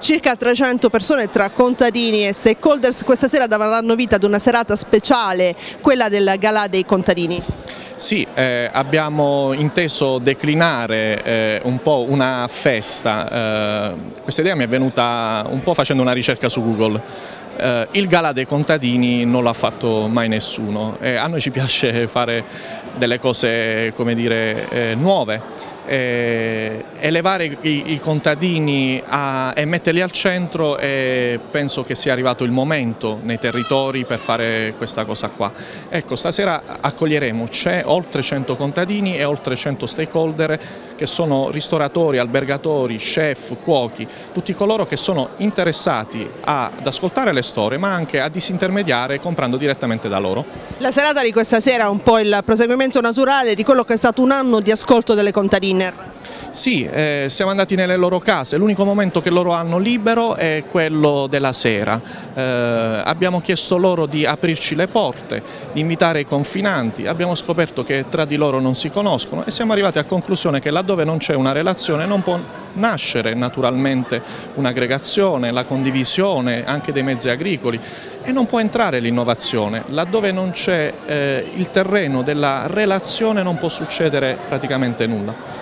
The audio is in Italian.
Circa 300 persone tra contadini e stakeholders questa sera daranno vita ad una serata speciale, quella del Galà dei contadini. Sì, eh, abbiamo inteso declinare eh, un po' una festa, eh, questa idea mi è venuta un po' facendo una ricerca su Google. Eh, il Gala dei contadini non l'ha fatto mai nessuno e a noi ci piace fare delle cose come dire, eh, nuove eh, elevare i, i contadini a, e metterli al centro e penso che sia arrivato il momento nei territori per fare questa cosa qua. Ecco, stasera accoglieremo oltre 100 contadini e oltre 100 stakeholder che sono ristoratori, albergatori, chef, cuochi, tutti coloro che sono interessati ad ascoltare le storie ma anche a disintermediare comprando direttamente da loro. La serata di questa sera è un po' il proseguimento naturale di quello che è stato un anno di ascolto delle contadine? Sì, eh, siamo andati nelle loro case, l'unico momento che loro hanno libero è quello della sera. Eh, abbiamo chiesto loro di aprirci le porte, di invitare i confinanti, abbiamo scoperto che tra di loro non si conoscono e siamo arrivati a conclusione che laddove non c'è una relazione non può nascere naturalmente un'aggregazione, la condivisione anche dei mezzi agricoli e non può entrare l'innovazione. Laddove non c'è eh, il terreno della relazione non può succedere praticamente nulla.